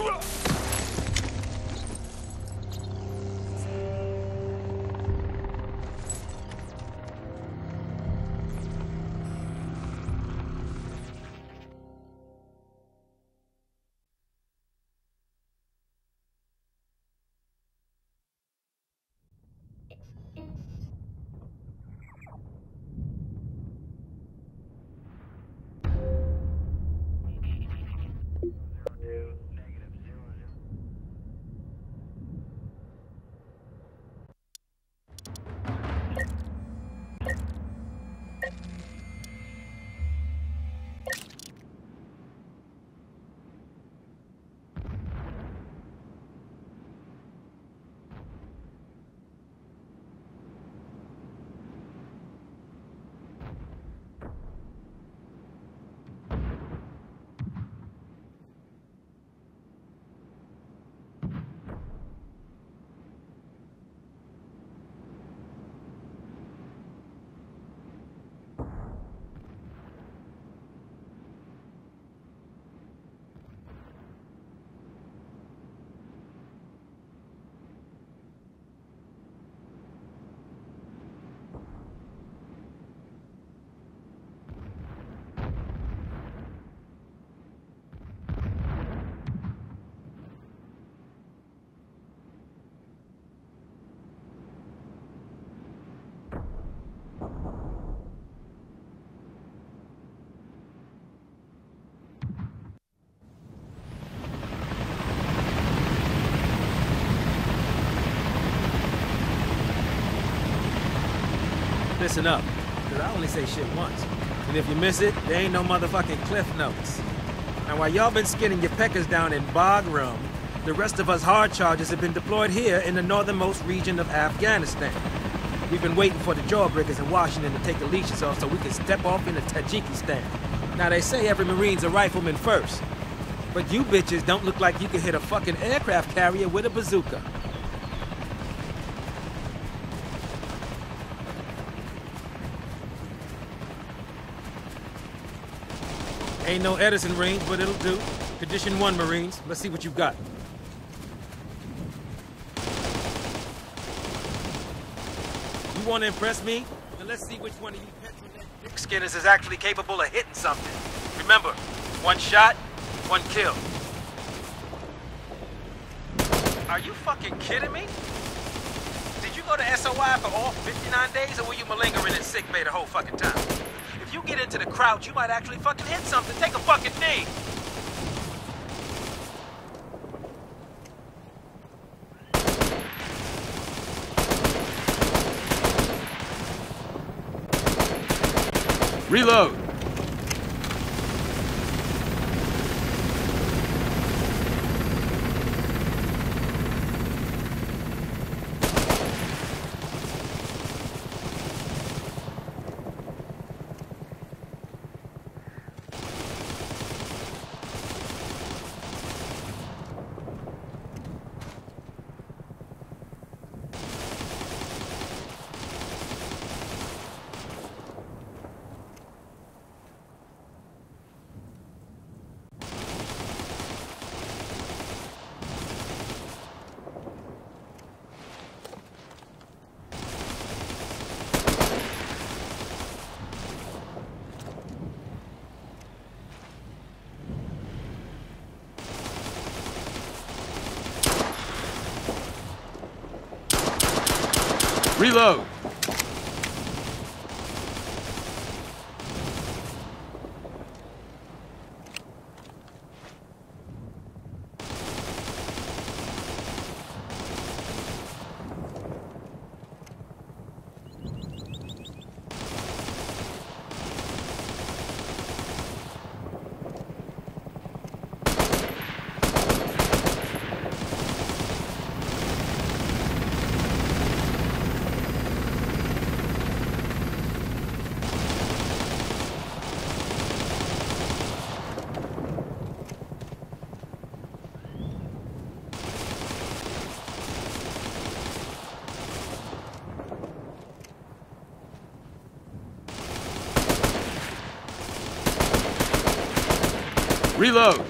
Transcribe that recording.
It's, it's... Listen up, because I only say shit once. And if you miss it, there ain't no motherfucking cliff notes. Now while y'all been skinning your peckers down in Bagram, the rest of us hard charges have been deployed here in the northernmost region of Afghanistan. We've been waiting for the jawbreakers in Washington to take the leashes off so we can step off into Tajikistan. Now they say every Marine's a rifleman first. But you bitches don't look like you can hit a fucking aircraft carrier with a bazooka. Ain't no Edson range, but it'll do. Condition one, Marines. Let's see what you've got. You want to impress me? Then let's see which one of you petrol dick skinners is actually capable of hitting something. Remember, one shot, one kill. Are you fucking kidding me? Did you go to SOI for all 59 days, or were you malingering in sick bay the whole fucking time? If you get into the crouch, you might actually fucking hit something. Take a fucking knee. Reload! Reload! Reload!